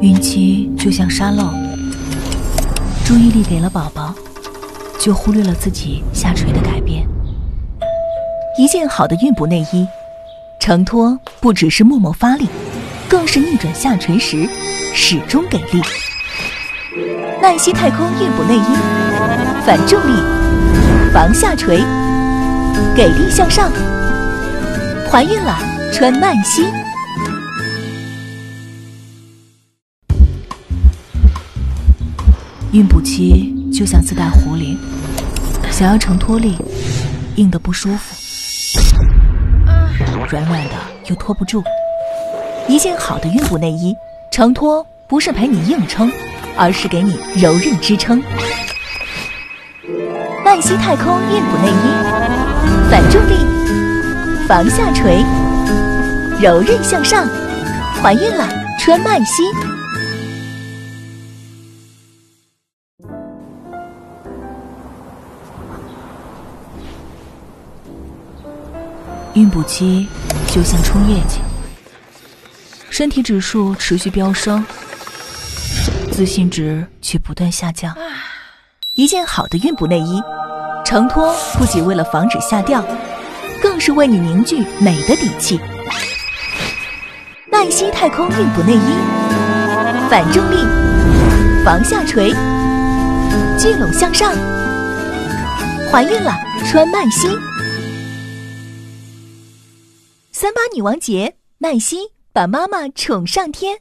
孕期就像沙漏，注意力给了宝宝，就忽略了自己下垂的改变。一件好的孕补内衣，承托不只是默默发力，更是逆转下垂时始终给力。奈西太空孕补内衣，反重力，防下垂，给力向上。怀孕了，穿曼西。孕补期就像自带壶铃，想要承托力，硬的不舒服，软软的又托不住。一件好的孕补内衣，承托不是陪你硬撑，而是给你柔韧支撑。曼西太空孕补内衣，反重力，防下垂，柔韧向上。怀孕了，穿奈西。孕哺期就像冲业绩，身体指数持续飙升，自信值却不断下降。一件好的孕哺内衣，承托不仅为了防止下掉，更是为你凝聚美的底气。麦西太空孕哺内衣，反重力，防下垂，聚拢向上。怀孕了，穿麦西。三八女王节，麦西把妈妈宠上天。